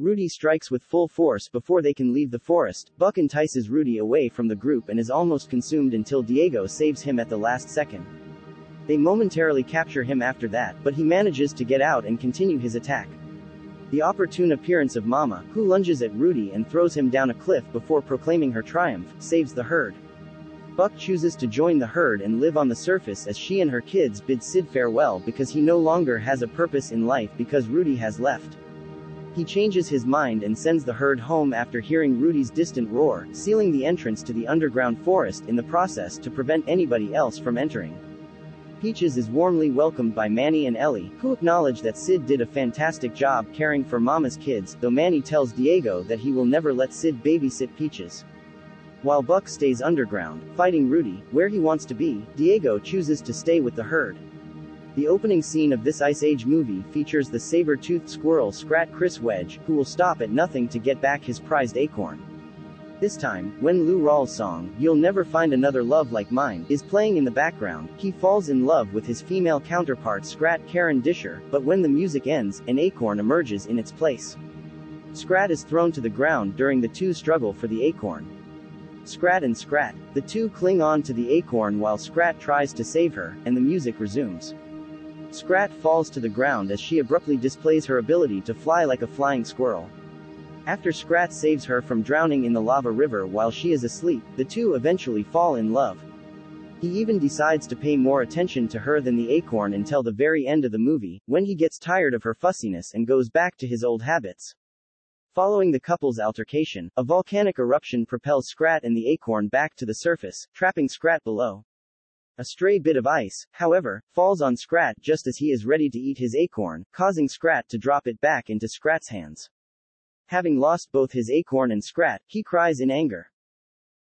Rudy strikes with full force before they can leave the forest. Buck entices Rudy away from the group and is almost consumed until Diego saves him at the last second. They momentarily capture him after that, but he manages to get out and continue his attack. The opportune appearance of Mama, who lunges at Rudy and throws him down a cliff before proclaiming her triumph, saves the herd. Buck chooses to join the herd and live on the surface as she and her kids bid Sid farewell because he no longer has a purpose in life because Rudy has left. He changes his mind and sends the herd home after hearing Rudy's distant roar, sealing the entrance to the underground forest in the process to prevent anybody else from entering. Peaches is warmly welcomed by Manny and Ellie, who acknowledge that Sid did a fantastic job caring for Mama's kids, though Manny tells Diego that he will never let Sid babysit Peaches. While Buck stays underground, fighting Rudy, where he wants to be, Diego chooses to stay with the herd. The opening scene of this Ice Age movie features the saber-toothed squirrel Scrat Chris Wedge, who will stop at nothing to get back his prized acorn. This time, when Lou Rawls' song, You'll Never Find Another Love Like Mine, is playing in the background, he falls in love with his female counterpart Scratte Karen Disher, but when the music ends, an acorn emerges in its place. Scrat is thrown to the ground during the two struggle for the acorn. Scrat and Scratte, the two cling on to the acorn while Scrat tries to save her, and the music resumes. Scrat falls to the ground as she abruptly displays her ability to fly like a flying squirrel. After Scrat saves her from drowning in the lava river while she is asleep, the two eventually fall in love. He even decides to pay more attention to her than the acorn until the very end of the movie, when he gets tired of her fussiness and goes back to his old habits. Following the couple's altercation, a volcanic eruption propels Scrat and the acorn back to the surface, trapping Scratte below. A stray bit of ice, however, falls on Scrat just as he is ready to eat his acorn, causing Scrat to drop it back into Scratte's hands. Having lost both his acorn and Scratte, he cries in anger.